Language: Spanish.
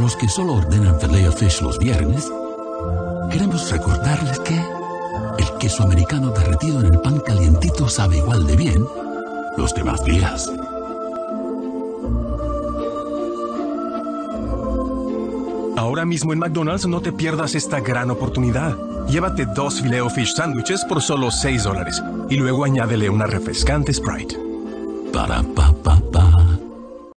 los que solo ordenan filet fish los viernes, queremos recordarles que el queso americano derretido en el pan calientito sabe igual de bien los demás días. Ahora mismo en McDonald's no te pierdas esta gran oportunidad. Llévate dos Filet Fish sándwiches por solo 6 dólares y luego añádele una refrescante Sprite. Parapam.